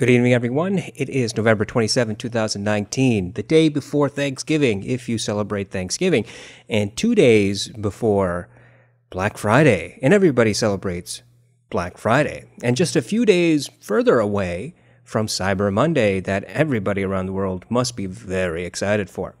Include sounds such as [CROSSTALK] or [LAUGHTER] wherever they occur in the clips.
Good evening, everyone. It is November 27, 2019, the day before Thanksgiving, if you celebrate Thanksgiving, and two days before Black Friday. And everybody celebrates Black Friday. And just a few days further away from Cyber Monday, that everybody around the world must be very excited for.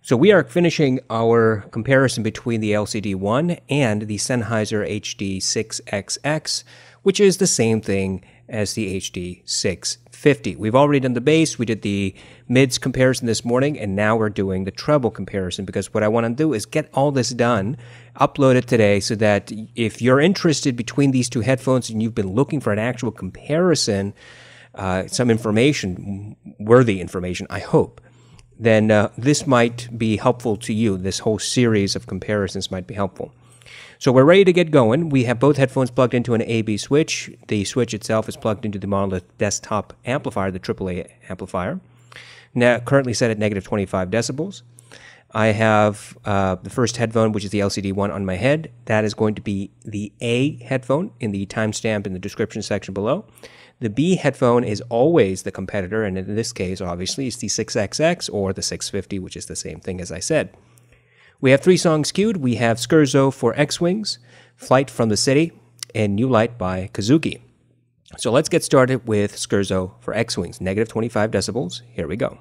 So we are finishing our comparison between the LCD1 and the Sennheiser HD6XX, which is the same thing as the HD650. We've already done the bass, we did the mids comparison this morning, and now we're doing the treble comparison because what I want to do is get all this done, upload it today so that if you're interested between these two headphones and you've been looking for an actual comparison, uh, some information, worthy information, I hope, then uh, this might be helpful to you. This whole series of comparisons might be helpful. So we're ready to get going. We have both headphones plugged into an AB switch. The switch itself is plugged into the Monolith desktop amplifier, the AAA amplifier. Now currently set at negative 25 decibels. I have uh, the first headphone, which is the LCD one, on my head. That is going to be the A headphone in the timestamp in the description section below. The B headphone is always the competitor, and in this case, obviously, it's the 6XX or the 650, which is the same thing as I said. We have three songs queued. We have Scherzo for X Wings, Flight from the City, and New Light by Kazuki. So let's get started with Scherzo for X Wings, negative 25 decibels. Here we go.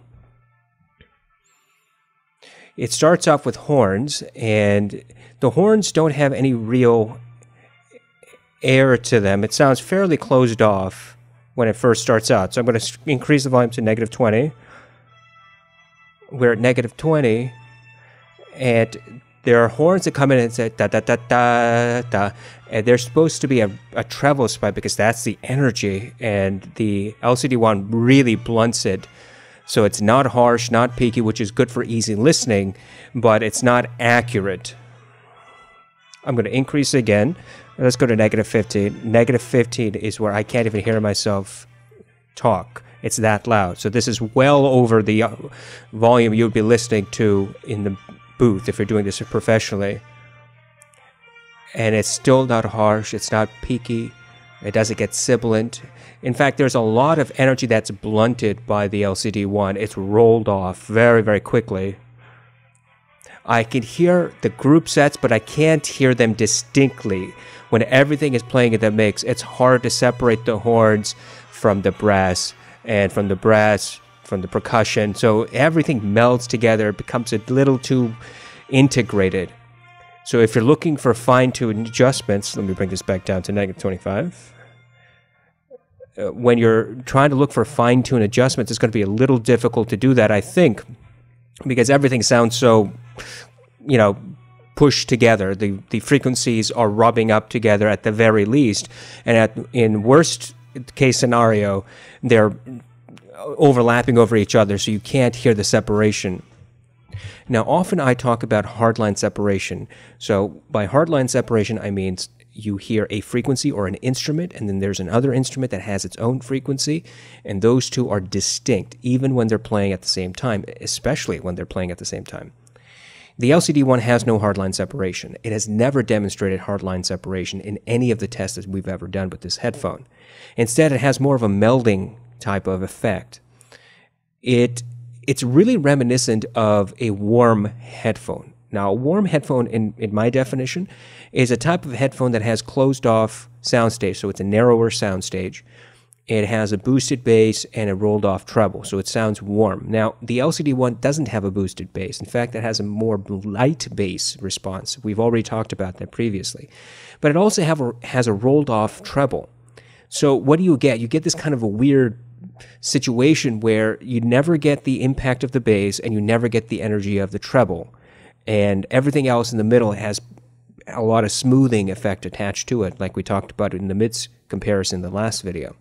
It starts off with horns, and the horns don't have any real air to them. It sounds fairly closed off when it first starts out. So I'm going to increase the volume to negative 20. We're at negative 20 and there are horns that come in and say da da da da da, and there's supposed to be a, a treble spike because that's the energy, and the LCD one really blunts it, so it's not harsh, not peaky, which is good for easy listening, but it's not accurate. I'm going to increase again. Let's go to negative 15. Negative 15 is where I can't even hear myself talk. It's that loud. So this is well over the uh, volume you would be listening to in the booth if you're doing this professionally. And it's still not harsh, it's not peaky, it doesn't get sibilant. In fact, there's a lot of energy that's blunted by the LCD1. It's rolled off very, very quickly. I can hear the group sets, but I can't hear them distinctly. When everything is playing in the mix, it's hard to separate the horns from the brass and from the brass from the percussion. So everything melds together, it becomes a little too integrated. So if you're looking for fine-tuned adjustments, let me bring this back down to negative 25. Uh, when you're trying to look for fine-tuned adjustments, it's going to be a little difficult to do that, I think, because everything sounds so, you know, pushed together. The the frequencies are rubbing up together at the very least, and at in worst case scenario, they're overlapping over each other, so you can't hear the separation. Now, often I talk about hardline separation. So, by hardline separation, I mean you hear a frequency or an instrument, and then there's another instrument that has its own frequency, and those two are distinct, even when they're playing at the same time, especially when they're playing at the same time. The LCD one has no hardline separation. It has never demonstrated hardline separation in any of the tests that we've ever done with this headphone. Instead, it has more of a melding type of effect. It it's really reminiscent of a warm headphone. Now, a warm headphone, in, in my definition, is a type of headphone that has closed off soundstage, so it's a narrower soundstage. It has a boosted bass and a rolled off treble, so it sounds warm. Now, the LCD one doesn't have a boosted bass. In fact, it has a more light bass response. We've already talked about that previously. But it also a, has a rolled off treble. So, what do you get? You get this kind of a weird situation where you never get the impact of the bass and you never get the energy of the treble. And everything else in the middle has a lot of smoothing effect attached to it, like we talked about in the mids comparison in the last video.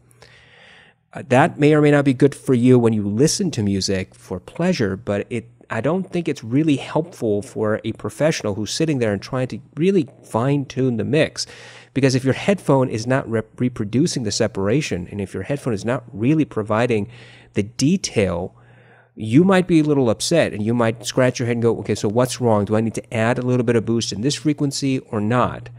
Uh, that may or may not be good for you when you listen to music for pleasure, but it I don't think it's really helpful for a professional who's sitting there and trying to really fine tune the mix. Because if your headphone is not rep- reproducing the separation, and if your headphone is not really providing the detail, you might be a little upset and you might scratch your head and go, okay, so what's wrong? Do I need to add a little bit of boost in this frequency or not?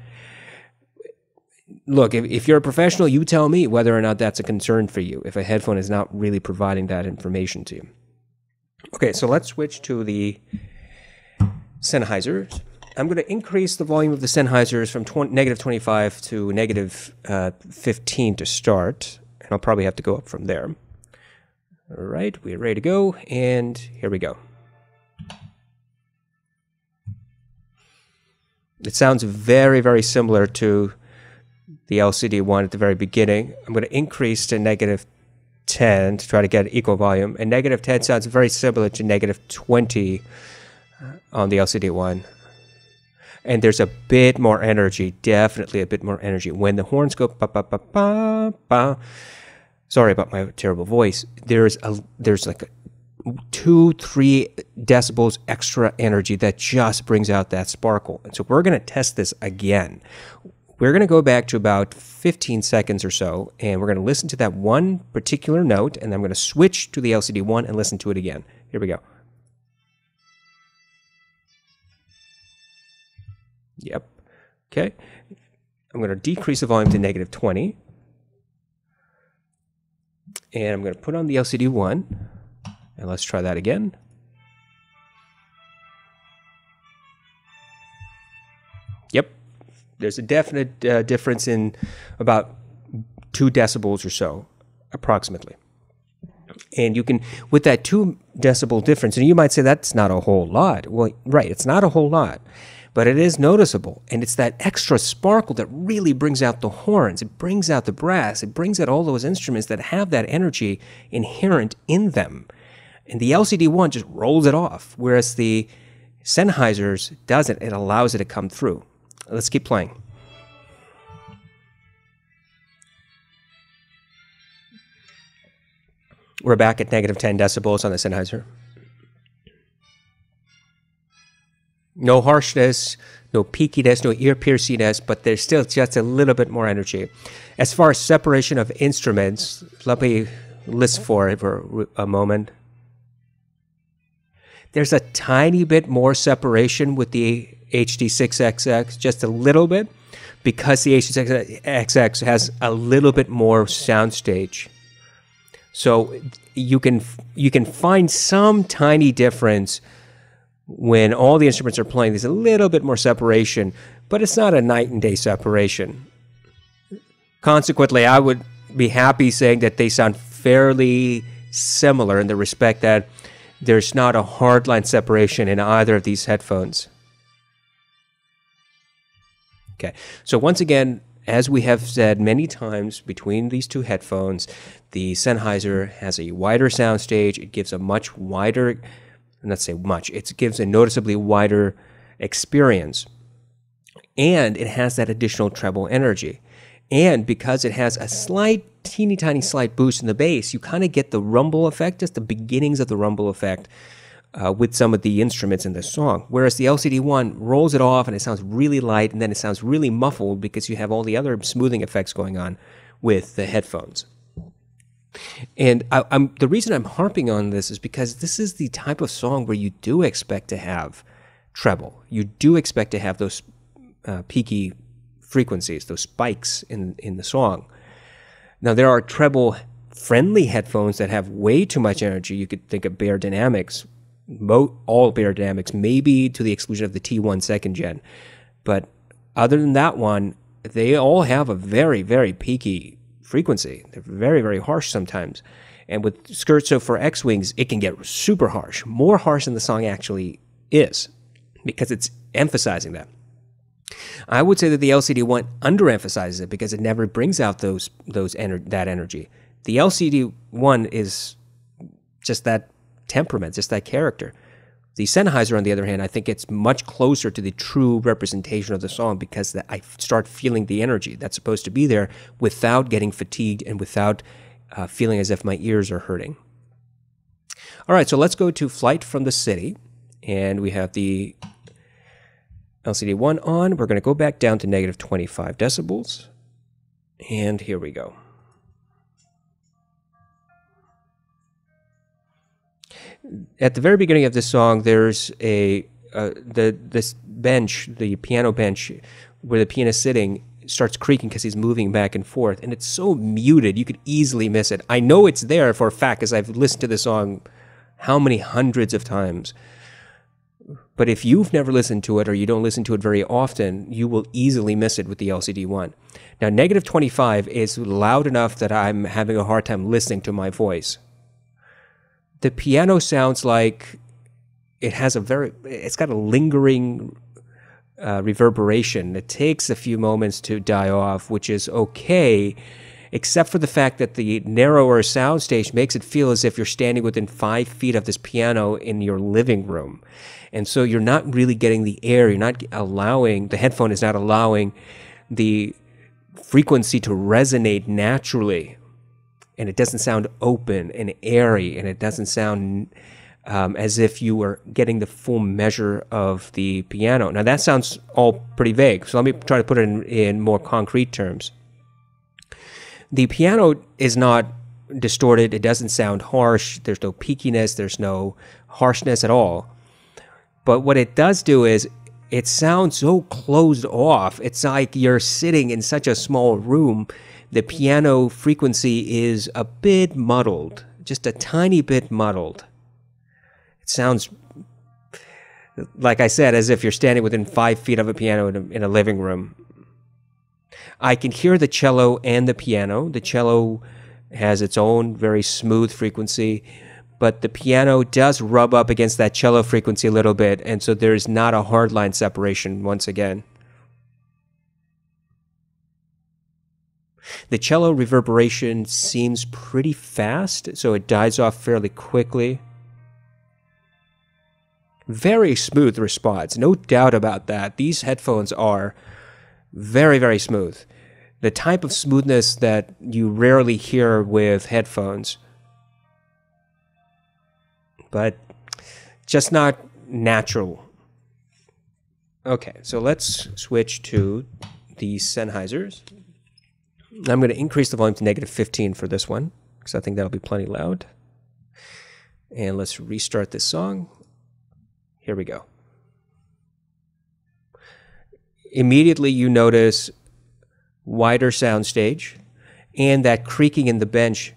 look, if, if you're a professional, you tell me whether or not that's a concern for you, if a headphone is not really providing that information to you. Okay, so let's switch to the Sennheisers. I'm going to increase the volume of the Sennheisers from 20, negative 25 to negative, uh, 15 to start, and I'll probably have to go up from there. All right, we're ready to go, and here we go. It sounds very, very similar to the LCD one at the very beginning. I'm going to increase to negative 10 to try to get equal volume. And negative 10 sounds very similar to negative 20 uh, on the LCD one. And there's a bit more energy, definitely a bit more energy. When the horns go ba ba ba ba ba, sorry about my terrible voice. There's a there's like a two, three decibels extra energy that just brings out that sparkle. And so we're going to test this again. We're going to go back to about 15 seconds or so, and we're going to listen to that one particular note, and I'm going to switch to the LCD one and listen to it again. Here we go. Yep. Okay. I'm going to decrease the volume to negative 20. And I'm going to put on the LCD one. And let's try that again. There's a definite uh, difference in about two decibels or so, approximately. And you can, with that two decibel difference, and you might say that's not a whole lot. Well, right, it's not a whole lot, but it is noticeable. And it's that extra sparkle that really brings out the horns, it brings out the brass, it brings out all those instruments that have that energy inherent in them. And the LCD one just rolls it off, whereas the Sennheiser's doesn't. It allows it to come through. Let's keep playing. We're back at negative 10 decibels on the Sennheiser. No harshness, no peakiness, no ear piercingness, but there's still just a little bit more energy. As far as separation of instruments, let me list for it for a moment. There's a tiny bit more separation with the HD6XX, just a little bit, because the HD6XX has a little bit more soundstage. So you can you can find some tiny difference when all the instruments are playing. There's a little bit more separation, but it's not a night and day separation. Consequently, I would be happy saying that they sound fairly similar in the respect that there's not a hard line separation in either of these headphones. Okay, so once again, as we have said many times between these two headphones, the Sennheiser has a wider soundstage. It gives a much wider, let's say much, it gives a noticeably wider experience. And it has that additional treble energy. And because it has a slight, teeny tiny slight boost in the bass, you kind of get the rumble effect, just the beginnings of the rumble effect uh, with some of the instruments in the song. Whereas the LCD one rolls it off and it sounds really light and then it sounds really muffled because you have all the other smoothing effects going on with the headphones. And I, the reason I'm harping on this is because this is the type of song where you do expect to have treble. You do expect to have those uh, peaky frequencies, those spikes in, in the song. Now, there are treble friendly headphones that have way too much energy. You could think of Beyerdynamics, mo- all Beyerdynamics, maybe to the exclusion of the T1 second gen. But other than that one, they all have a very, very peaky frequency. They're very, very harsh sometimes. And with Scherzo for X Wings, it can get super harsh, more harsh than the song actually is, because it's emphasizing that. I would say that the LCD one underemphasizes it because it never brings out those those ener- that energy. The LCD one is just that temperament, just that character. The Sennheiser, on the other hand, I think it's much closer to the true representation of the song because I start feeling the energy that's supposed to be there without getting fatigued and without uh, feeling as if my ears are hurting. All right, so let's go to Flight from the City. And we have the LCD 1 on. We're going to go back down to negative 25 decibels. And here we go. At the very beginning of this song, there's a uh, the this bench, the piano bench, where the pianist sitting, starts creaking because he's moving back and forth, and it's so muted you could easily miss it. I know it's there for a fact because I've listened to the song how many hundreds of times. But if you've never listened to it or you don't listen to it very often, you will easily miss it with the LCD one. Now, negative 25 is loud enough that I'm having a hard time listening to my voice. The piano sounds like it has a very, it's got a lingering uh, reverberation. It takes a few moments to die off, which is okay, except for the fact that the narrower soundstage makes it feel as if you're standing within five feet of this piano in your living room. And so you're not really getting the air, you're not allowing, the headphone is not allowing the frequency to resonate naturally. And it doesn't sound open and airy, and it doesn't sound um, as if you were getting the full measure of the piano. Now, that sounds all pretty vague, so let me try to put it in, in more concrete terms. The piano is not distorted, it doesn't sound harsh, there's no peakiness, there's no harshness at all. But what it does do is it sounds so closed off. It's like you're sitting in such a small room. The piano frequency is a bit muddled, just a tiny bit muddled It sounds like I said, as if you're standing within five feet of a piano in a, in a, living room. I can hear the cello and the piano. The cello has its own very smooth frequency, but the piano does rub up against that cello frequency a little bit, and so there's not a hard line separation once again. The cello reverberation seems pretty fast, so it dies off fairly quickly. Very smooth response, no doubt about that. These headphones are very, very smooth. The type of smoothness that you rarely hear with headphones, but just not natural. Okay, so let's switch to the Sennheisers. I'm going to increase the volume to negative 15 for this one because I think that'll be plenty loud. And let's restart this song. Here we go. Immediately, you notice wider soundstage, and that creaking in the bench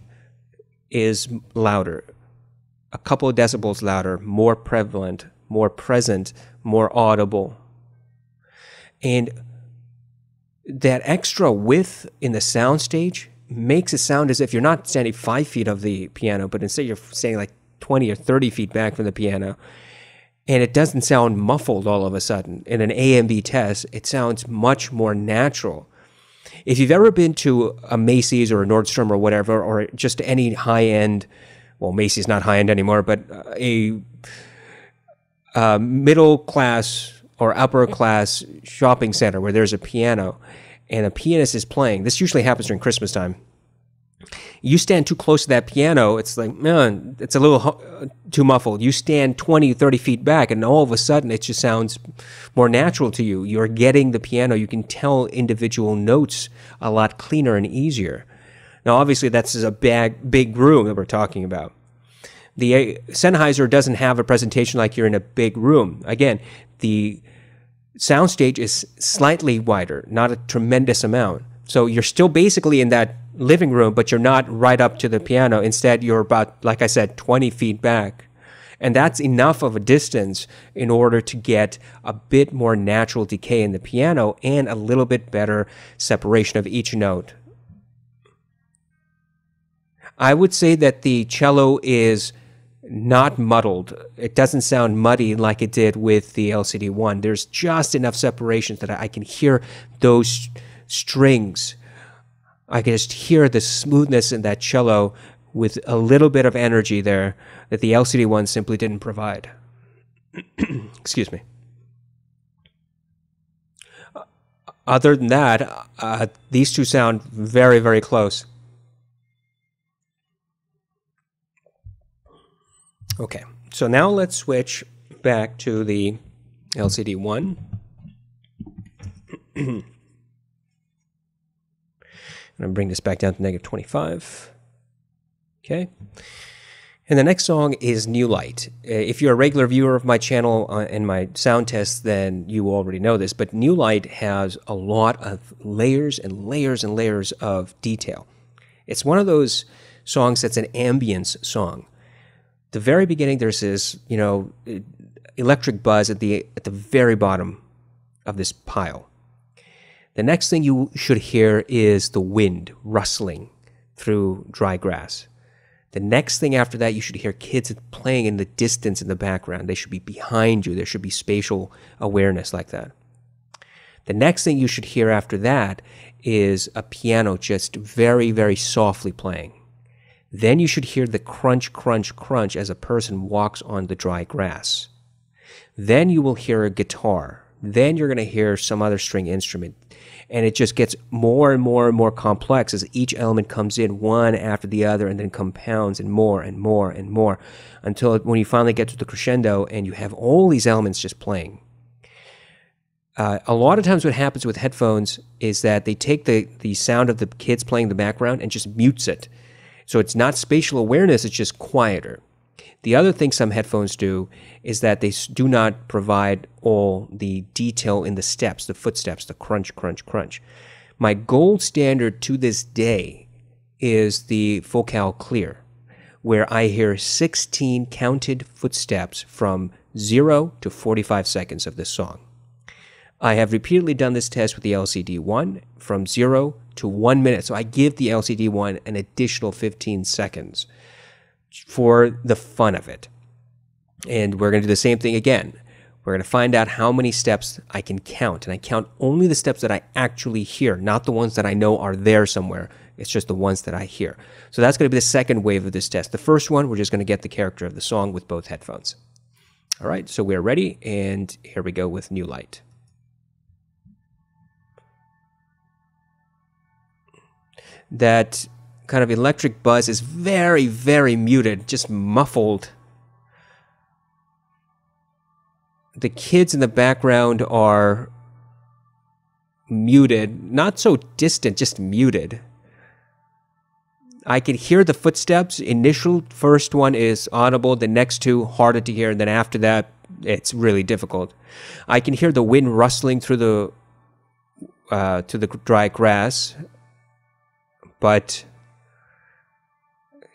is louder, a couple of decibels louder, more prevalent, more present, more audible. And that extra width in the soundstage makes it sound as if you're not standing five feet of the piano, but instead you're standing like 20 or 30 feet back from the piano and it doesn't sound muffled all of a sudden. In an A and B test, it sounds much more natural. If you've ever been to a Macy's or a Nordstrom or whatever, or just any high end, well, Macy's not high end anymore, but a, a middle class or upper class shopping center where there's a piano and a pianist is playing, this usually happens during Christmas time you stand too close to that piano, it's like, man, it's a little too muffled. You stand 20, 30 feet back, and all of a sudden it just sounds more natural to you. You're getting the piano. You can tell individual notes a lot cleaner and easier. Now, obviously, that's a big, big room that we're talking about. The uh, Sennheiser doesn't have a presentation like you're in a big room. Again, the soundstage is slightly wider, not a tremendous amount. So you're still basically in that living room, but you're not right up to the piano. Instead, you're about, like I said, 20 feet back. And that's enough of a distance in order to get a bit more natural decay in the piano and a little bit better separation of each note. I would say that the cello is not muddled. It doesn't sound muddy like it did with the LCD one. There's just enough separation that I can hear those strings I can just hear the smoothness in that cello with a little bit of energy there that the LCD one simply didn't provide. [CLEARS THROAT] Excuse me. Other than that, uh, these two sound very, very close. Okay, so now let's switch back to the LCD one. I'm going to bring this back down to negative 25. Okay. And the next song is New Light. Uh, If you're a regular viewer of my channel uh, and my sound tests, then you already know this. But New Light has a lot of layers and layers and layers of detail. It's one of those songs that's an ambience song. The very beginning, there's this, you know, electric buzz at the at the very bottom of this pile. The next thing you should hear is the wind rustling through dry grass. The next thing after that, you should hear kids playing in the distance in the background. They should be behind you. There should be spatial awareness like that. The next thing you should hear after that is a piano just very, very softly playing. Then you should hear the crunch, crunch, crunch as a person walks on the dry grass. Then you will hear a guitar. Then you're going to hear some other string instrument and it just gets more and more and more complex as each element comes in one after the other and then compounds and more and more and more until when you finally get to the crescendo and you have all these elements just playing. Uh, a lot of times, what happens with headphones is that they take the, the sound of the kids playing the background and just mutes it. So it's not spatial awareness, it's just quieter. The other thing some headphones do is that they do not provide all the detail in the steps, the footsteps, the crunch, crunch, crunch. My gold standard to this day is the Focal Clear, where I hear 16 counted footsteps from 0 to 45 seconds of this song. I have repeatedly done this test with the LCD one from 0 to 1 minute. So I give the LCD one an additional 15 seconds for the fun of it. And we're going to do the same thing again. We're going to find out how many steps I can count. And I count only the steps that I actually hear, not the ones that I know are there somewhere. It's just the ones that I hear. So that's going to be the second wave of this test. The first one, we're just going to get the character of the song with both headphones. All right, so we're ready, and here we go with New Light. That kind of electric buzz is very, very muted, just muffled. The kids in the background are muted, not so distant, just muted. I can hear the footsteps. Initial first one is audible, the next two harder to hear, and then after that, it's really difficult. I can hear the wind rustling through the uh, to the dry grass, but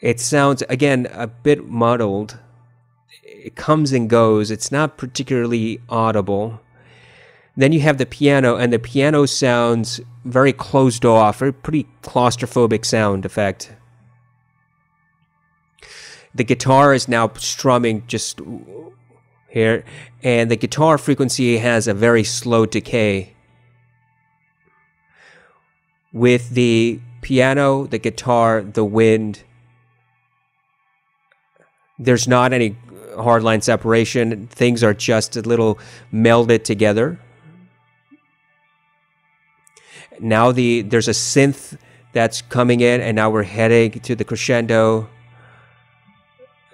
it sounds again a bit muddled. It comes and goes. It's not particularly audible. Then you have the piano, and the piano sounds very closed off, a pretty claustrophobic sound effect. The guitar is now strumming just here, and the guitar frequency has a very slow decay. With the piano, the guitar, the wind, there's not any hardline separation. Things are just a little melded together. Now the there's a synth that's coming in, and now we're heading to the crescendo.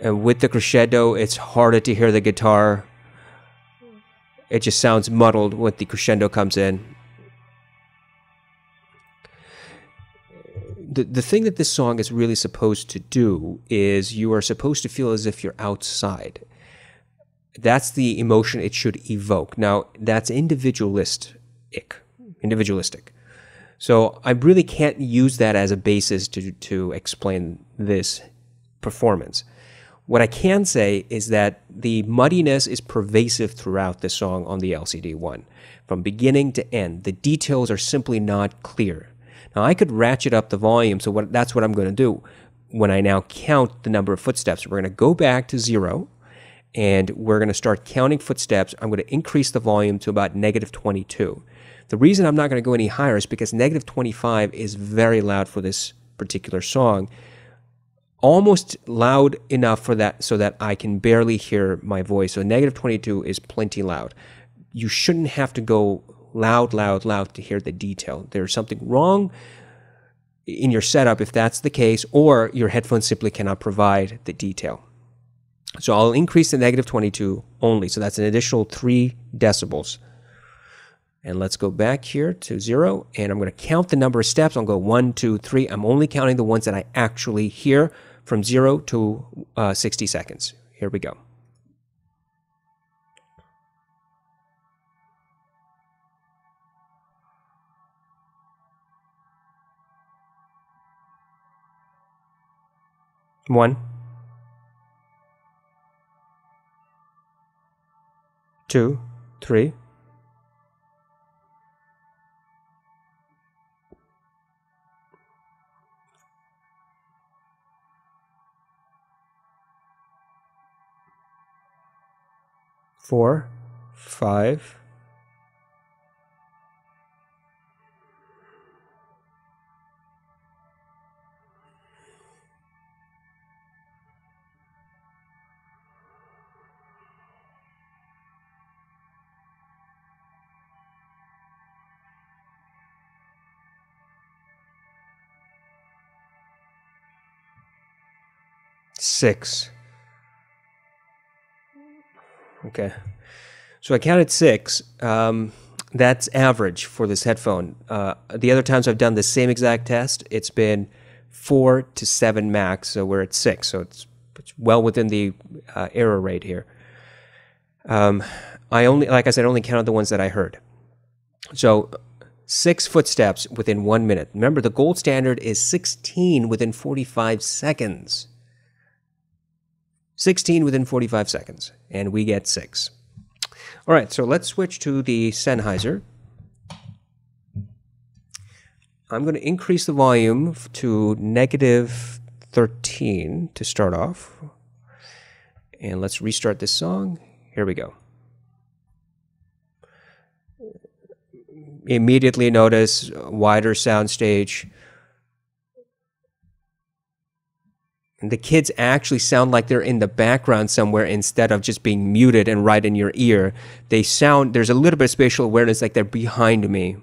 And with the crescendo, it's harder to hear the guitar. It just sounds muddled when the crescendo comes in. The, the thing that this song is really supposed to do is you are supposed to feel as if you're outside. That's the emotion it should evoke. Now, that's individualistic. Individualistic. So I really can't use that as a basis to, to explain this performance. What I can say is that the muddiness is pervasive throughout the song on the LCD one. From beginning to end, the details are simply not clear. Now I could ratchet up the volume, so what, that's what I'm going to do. When I now count the number of footsteps, we're going to go back to zero, and we're going to start counting footsteps. I'm going to increase the volume to about negative 22. The reason I'm not going to go any higher is because negative 25 is very loud for this particular song. Almost loud enough for that so that I can barely hear my voice. So negative 22 is plenty loud. You shouldn't have to go loud, loud, loud to hear the detail. There's something wrong in your setup if that's the case, or your headphones simply cannot provide the detail. So I'll increase the negative 22 only. So that's an additional three decibels. And let's go back here to zero, and I'm going to count the number of steps. I'll go one, two, three. I'm only counting the ones that I actually hear from zero to uh, 60 seconds. Here we go. One, two, three. Four, five, six. Okay. So I counted six. Um, that's average for this headphone. Uh, the other times I've done the same exact test, it's been four to seven max. So we're at six. So it's, it's well within the uh, error rate here. Um, I only, like I said, only counted the ones that I heard. So six footsteps within one minute. Remember, the gold standard is 16 within 45 seconds. 16 within 45 seconds, and we get 6. All right, so let's switch to the Sennheiser. I'm going to increase the volume to negative 13 to start off. And let's restart this song. Here we go. Immediately notice wider soundstage the kids actually sound like they're in the background somewhere instead of just being muted and right in your ear. They sound, there's a little bit of spatial awareness like they're behind me.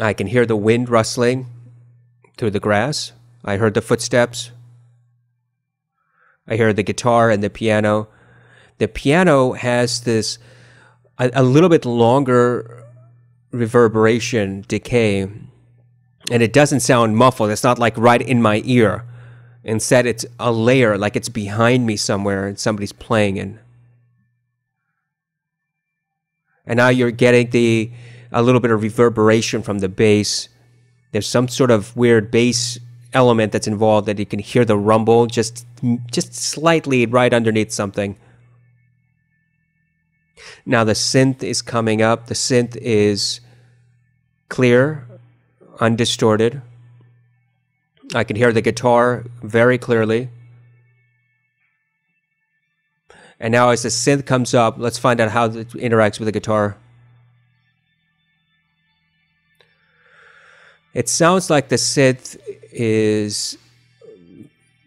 I can hear the wind rustling through the grass. I heard the footsteps. I hear the guitar and the piano. The piano has this a, a little bit longer reverberation decay and it doesn't sound muffled. It's not like right in my ear. Instead, it's a layer, like it's behind me somewhere and somebody's playing in. And now you're getting the a little bit of reverberation from the bass. There's some sort of weird bass element that's involved that you can hear the rumble just just slightly right underneath something. Now the synth is coming up. The synth is clear undistorted. I can hear the guitar very clearly. And now as the synth comes up, let's find out how it interacts with the guitar. It sounds like the synth is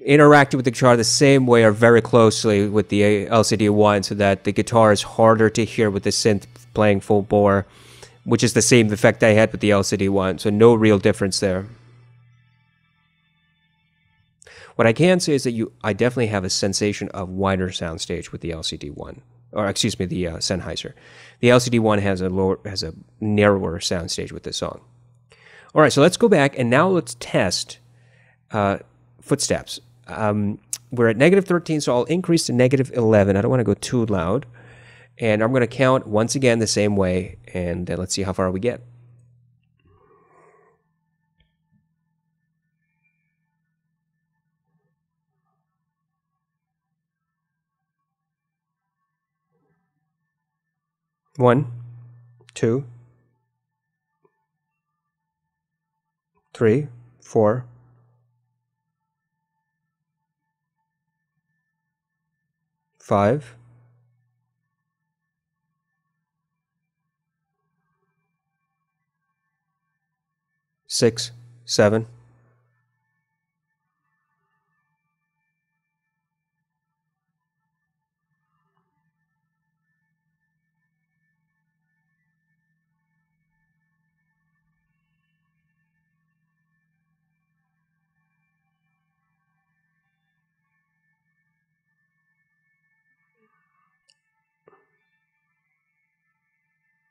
interacting with the guitar the same way or very closely with the LCD1 so that the guitar is harder to hear with the synth playing full bore which is the same effect I had with the LCD one. So no real difference there. What I can say is that you, I definitely have a sensation of wider soundstage with the LCD one, or excuse me, the uh, Sennheiser. The LCD one has a lower, has a narrower soundstage with this song. All right, so let's go back and now let's test uh, footsteps. Um, we're at negative 13, so I'll increase to negative 11. I don't want to go too loud. And I'm going to count once again the same way, and uh, let's see how far we get. One, two, three, four, five, six, seven.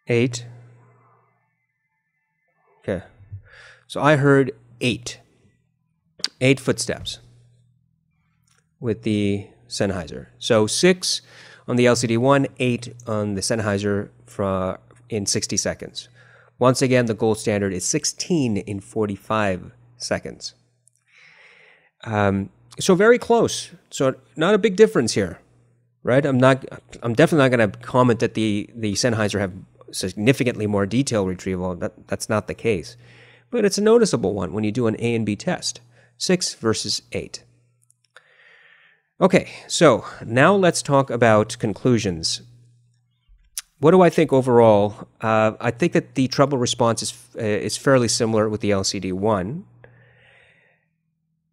Eight. Okay. So I heard eight. Eight footsteps with the Sennheiser. So six on the LCD1, eight on the Sennheiser for, in 60 seconds. Once again, the gold standard is 16 in 45 seconds. Um, so very close. So not a big difference here, right? I'm not. I'm definitely not going to comment that the the Sennheiser have significantly more detail retrieval. That that's not the case, but it's a noticeable one when you do an A and B test. Six versus eight. Okay, so now let's talk about conclusions. What do I think overall? Uh, I think that the treble response is uh, is fairly similar with the LCD one.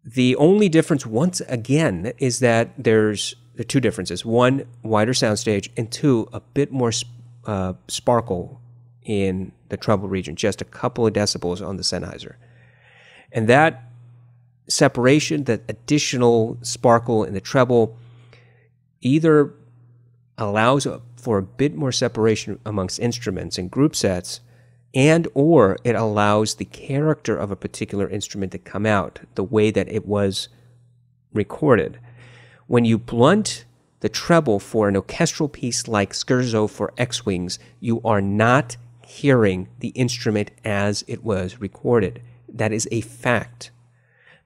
The only difference, once again, is that there's there are two differences: one, wider soundstage, and two, a bit more uh, sparkle in the treble region, just a couple of decibels on the Sennheiser, and that separation, that additional sparkle in the treble, either allows for a bit more separation amongst instruments and group sets, and or it allows the character of a particular instrument to come out the way that it was recorded. When you blunt the treble for an orchestral piece like Scherzo for X-Wings, you are not hearing the instrument as it was recorded. That is a fact.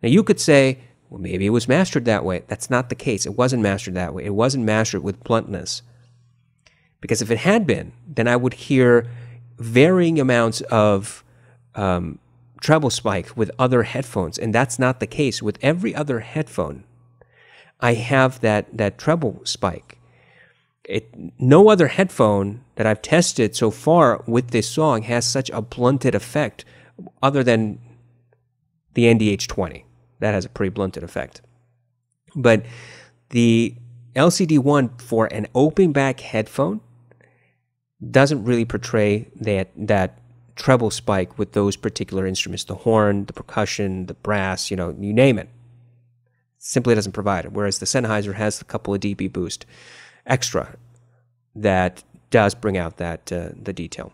Now, you could say, well, maybe it was mastered that way. That's not the case. It wasn't mastered that way. It wasn't mastered with bluntness. Because if it had been, then I would hear varying amounts of um, treble spike with other headphones, and that's not the case. With every other headphone, I have that, that treble spike. It, no other headphone that I've tested so far with this song has such a blunted effect other than the NDH20 that has a pretty blunted effect. But the LCD one for an open back headphone doesn't really portray that that treble spike with those particular instruments, the horn, the percussion, the brass, you know, you name it. Simply doesn't provide it. Whereas the Sennheiser has a couple of dB boost extra that does bring out that uh, the detail.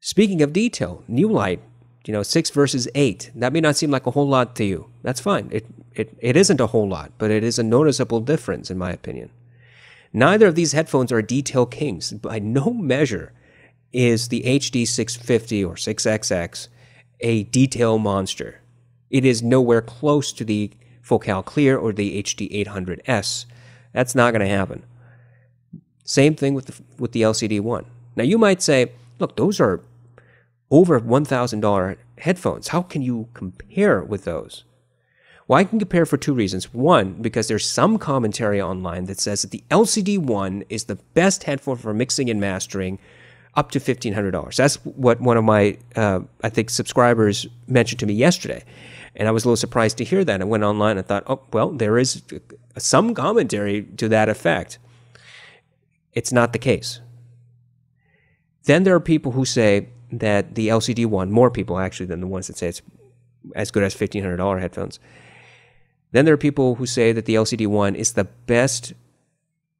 Speaking of detail, new light, you know, six versus eight. That may not seem like a whole lot to you. That's fine. It, it, it isn't a whole lot, but it is a noticeable difference, in my opinion. Neither of these headphones are detail kings. By no measure is the HD 650 or 6XX a detail monster. It is nowhere close to the Focal Clear or the HD 800S. That's not going to happen. Same thing with the, with the LCD one. Now you might say, look, those are over $1,000 headphones. How can you compare with those? Well, I can compare for two reasons. One, because there's some commentary online that says that the LCD one is the best headphone for mixing and mastering up to $1,500. That's what one of my, uh, I think, subscribers mentioned to me yesterday. And I was a little surprised to hear that. I went online and thought, oh, well, there is some commentary to that effect. It's not the case. Then there are people who say, that the LCD one, more people actually than the ones that say it's as good as $1,500 headphones. Then there are people who say that the LCD one is the best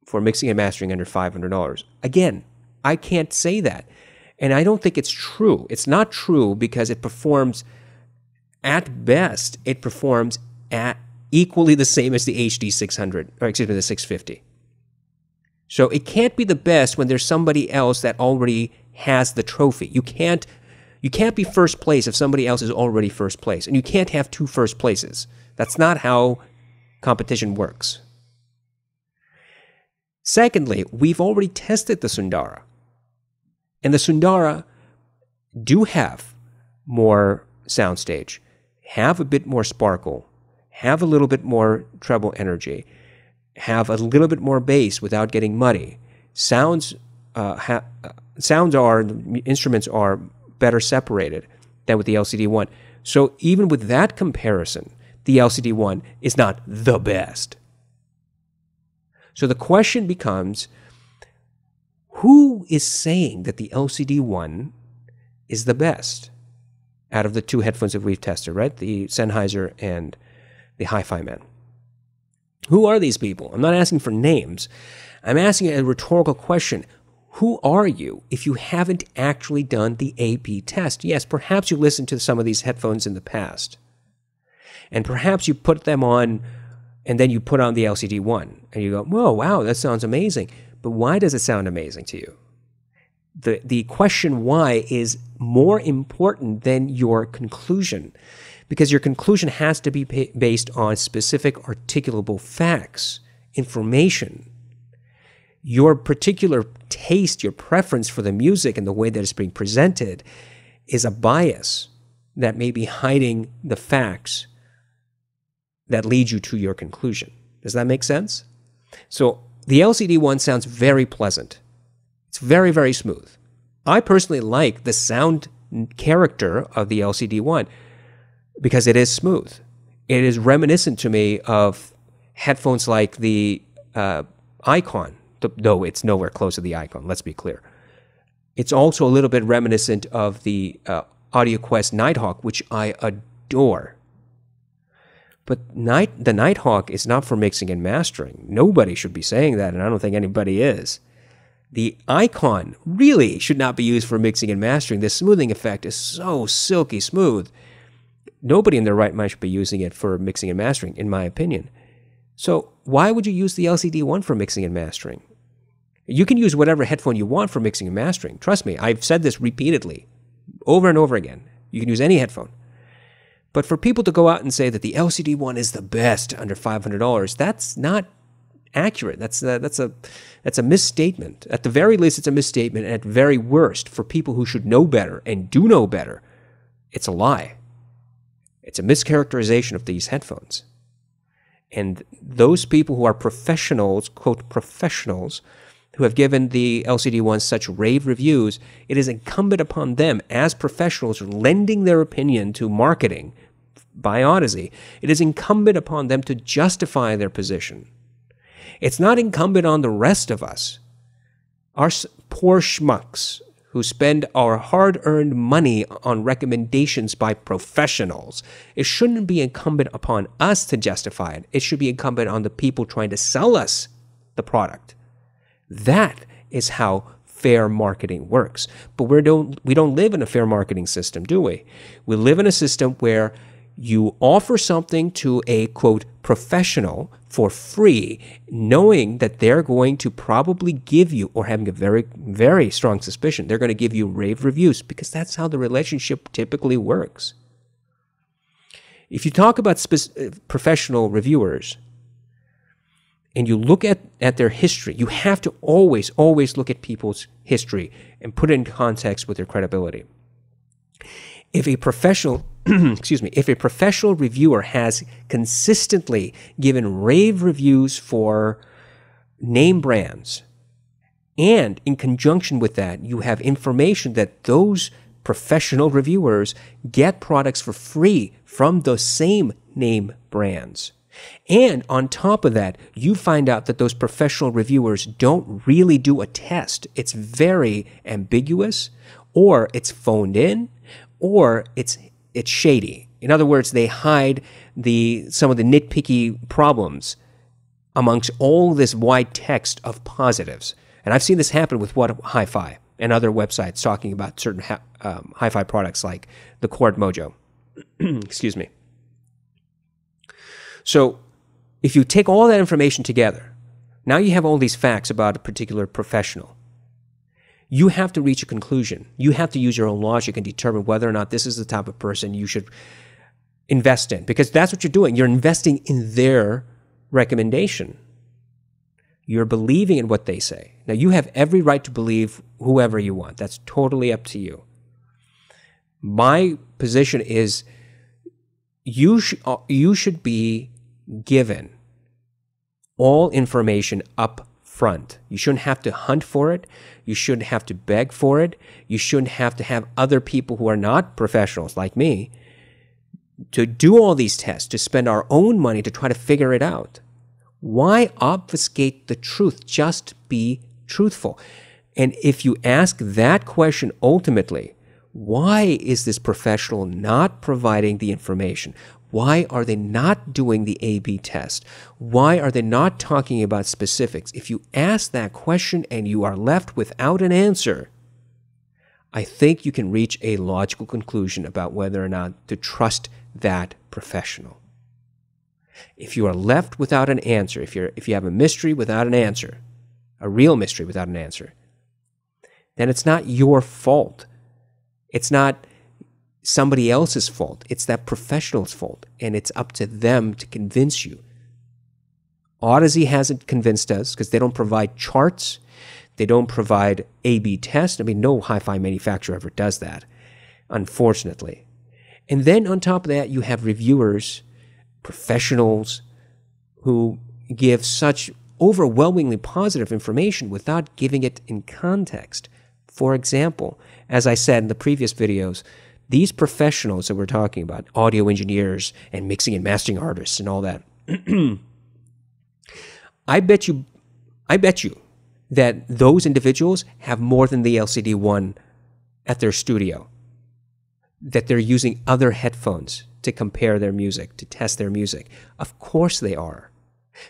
for mixing and mastering under $500. Again, I can't say that. And I don't think it's true. It's not true because it performs, at best, it performs at equally the same as the HD 600, or excuse me, the 650. So it can't be the best when there's somebody else that already has the trophy. You can't you can't be first place if somebody else is already first place, and you can't have two first places. That's not how competition works. Secondly, we've already tested the Sundara. And the Sundara do have more soundstage, have a bit more sparkle, have a little bit more treble energy, have a little bit more bass without getting muddy. Sounds uh, ha- sounds are instruments are better separated than with the LCD one. So even with that comparison, the LCD one is not the best. So the question becomes who is saying that the LCD one is the best out of the two headphones that we've tested, right? The Sennheiser and the HiFiMan. Who are these people? I'm not asking for names. I'm asking a rhetorical question who are you if you haven't actually done the AB test? Yes, perhaps you listened to some of these headphones in the past. And perhaps you put them on and then you put on the LCD one and you go, whoa, wow, that sounds amazing. But why does it sound amazing to you? The, the question why is more important than your conclusion because your conclusion has to be based on specific articulable facts, information. Your particular taste, your preference for the music and the way that it's being presented is a bias that may be hiding the facts that lead you to your conclusion. Does that make sense? So the LCD one sounds very pleasant. It's very, very smooth. I personally like the sound character of the LCD one because it is smooth. It is reminiscent to me of headphones like the uh, Icon, though it's nowhere close to the Icon, let's be clear. It's also a little bit reminiscent of the uh, AudioQuest Nighthawk, which I adore. But night, the Nighthawk is not for mixing and mastering. Nobody should be saying that, and I don't think anybody is. The Icon really should not be used for mixing and mastering. The smoothing effect is so silky smooth nobody in their right mind should be using it for mixing and mastering, in my opinion. So why would you use the LCD one for mixing and mastering? You can use whatever headphone you want for mixing and mastering. Trust me, I've said this repeatedly, over and over again. You can use any headphone. But for people to go out and say that the LCD one is the best under $500, that's not accurate. That's a, that's a that's a misstatement. At the very least, it's a misstatement, and at very worst, for people who should know better and do know better, it's a lie. It's a mischaracterization of these headphones. And those people who are professionals, quote, professionals, who have given the LCD ones such rave reviews, it is incumbent upon them as professionals lending their opinion to marketing by Audeze, it is incumbent upon them to justify their position. It's not incumbent on the rest of us, our poor schmucks who spend our hard earned money on recommendations by professionals. It shouldn't be incumbent upon us to justify it. It should be incumbent on the people trying to sell us the product. That is how fair marketing works. But we don't we don't live in a fair marketing system, do we? We live in a system where you offer something to a quote professional for free, knowing that they're going to probably give you, or having a very, very strong suspicion, they're going to give you rave reviews because that's how the relationship typically works. If you talk about uh, professional reviewers and you look at, at their history, you have to always, always look at people's history and put it in context with their credibility. If a professional [CLEARS THROAT] excuse me, if a professional reviewer has consistently given rave reviews for name brands, and in conjunction with that, you have information that those professional reviewers get products for free from those same name brands. And on top of that, you find out that those professional reviewers don't really do a test. It's very ambiguous, or it's phoned in, or it's it's shady. In other words, they hide the some of the nitpicky problems amongst all this wide text of positives. And I've seen this happen with what hi-fi and other websites talking about certain ha- um, hi-fi products like the Chord Mojo. [CLEARS THROAT] Excuse me. So, if you take all that information together, now you have all these facts about a particular professional you have to reach a conclusion. You have to use your own logic and determine whether or not this is the type of person you should invest in because that's what you're doing. You're investing in their recommendation. You're believing in what they say. Now, you have every right to believe whoever you want. That's totally up to you. My position is you, sh- uh, you should be given all information up front. You shouldn't have to hunt for it. You shouldn't have to beg for it. You shouldn't have to have other people who are not professionals like me to do all these tests, to spend our own money to try to figure it out. Why obfuscate the truth? Just be truthful. And if you ask that question ultimately, why is this professional not providing the information? Why are they not doing the A B test? Why are they not talking about specifics? If you ask that question and you are left without an answer, I think you can reach a logical conclusion about whether or not to trust that professional. If you are left without an answer, if, you're, if you have a mystery without an answer, a real mystery without an answer, then it's not your fault. It's not somebody else's fault. It's that professional's fault. And it's up to them to convince you. Audeze hasn't convinced us because they don't provide charts. They don't provide A B tests. I mean, no hi fi manufacturer ever does that, unfortunately. And then on top of that, you have reviewers, professionals who give such overwhelmingly positive information without giving it in context. For example, as I said in the previous videos, these professionals that we're talking about, audio engineers and mixing and mastering artists and all that, [CLEARS THROAT] I bet you, I bet you that those individuals have more than the LCD one at their studio. That they're using other headphones to compare their music, to test their music. Of course they are.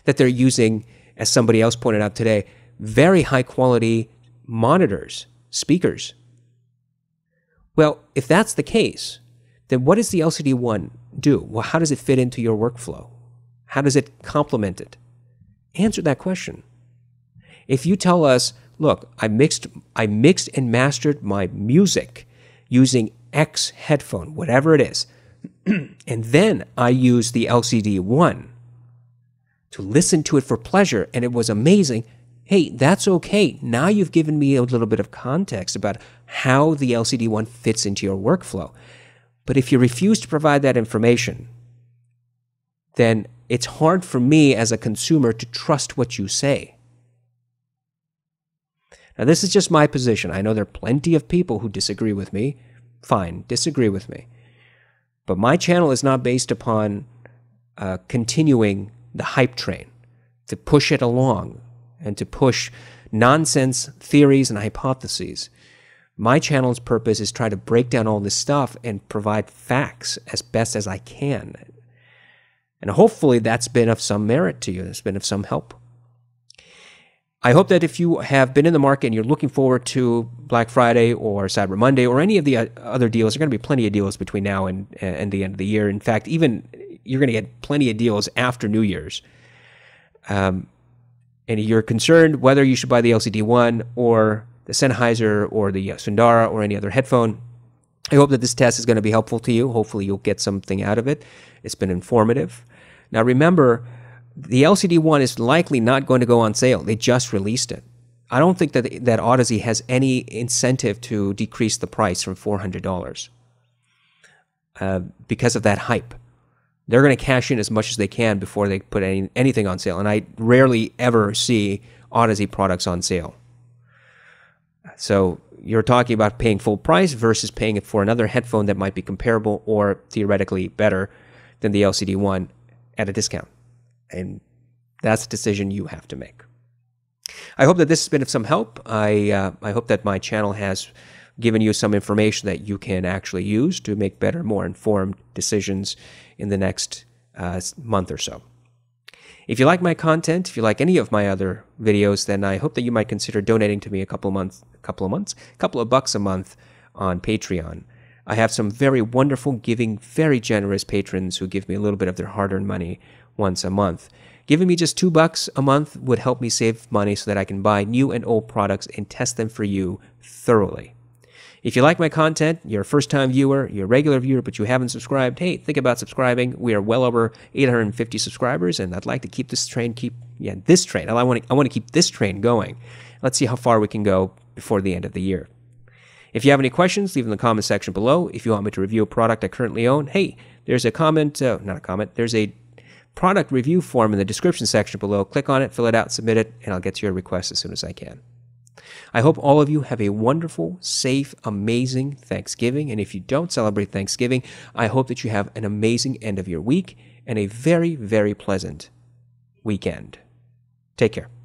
That they're using, as somebody else pointed out today, very high quality monitors, speakers well, if that's the case, then what does the LCD one do? Well, how does it fit into your workflow? How does it complement it? Answer that question. If you tell us, look, I mixed, I mixed and mastered my music using X headphone, whatever it is, [CLEARS THROAT] and then I used the LCD one to listen to it for pleasure, and it was amazing, hey, that's okay. Now you've given me a little bit of context about how the LCD one fits into your workflow. But if you refuse to provide that information, then it's hard for me as a consumer to trust what you say. Now, this is just my position. I know there are plenty of people who disagree with me. Fine, disagree with me. But my channel is not based upon uh, continuing the hype train to push it along and to push nonsense theories and hypotheses. My channel's purpose is try to break down all this stuff and provide facts as best as I can. And hopefully that's been of some merit to you. It's been of some help. I hope that if you have been in the market and you're looking forward to Black Friday or Cyber Monday or any of the uh, other deals, there are going to be plenty of deals between now and, and the end of the year. In fact, even you're going to get plenty of deals after New Year's. Um, and you're concerned whether you should buy the LCD one or the Sennheiser or the Sundara or any other headphone, I hope that this test is going to be helpful to you. Hopefully, you'll get something out of it. It's been informative. Now, remember, the LCD one is likely not going to go on sale. They just released it. I don't think that that Audeze has any incentive to decrease the price from four hundred dollars uh, because of that hype they're going to cash in as much as they can before they put any, anything on sale. And I rarely ever see Audeze products on sale. So you're talking about paying full price versus paying it for another headphone that might be comparable or theoretically better than the LCD one at a discount. And that's a decision you have to make. I hope that this has been of some help. I, uh, I hope that my channel has given you some information that you can actually use to make better, more informed decisions in the next uh, month or so. If you like my content, if you like any of my other videos, then I hope that you might consider donating to me a couple of months, a couple of months, a couple of bucks a month on Patreon. I have some very wonderful, giving, very generous patrons who give me a little bit of their hard-earned money once a month. Giving me just two bucks a month would help me save money so that I can buy new and old products and test them for you thoroughly. If you like my content, you're a first time viewer, you're a regular viewer, but you haven't subscribed, hey, think about subscribing. We are well over 850 subscribers, and I'd like to keep this train, keep, yeah, this train. I want to, I want to keep this train going. Let's see how far we can go before the end of the year. If you have any questions, leave them in the comment section below. If you want me to review a product I currently own, hey, there's a comment, uh, not a comment, there's a product review form in the description section below. Click on it, fill it out, submit it, and I'll get to your request as soon as I can. I hope all of you have a wonderful, safe, amazing Thanksgiving. And if you don't celebrate Thanksgiving, I hope that you have an amazing end of your week and a very, very pleasant weekend. Take care.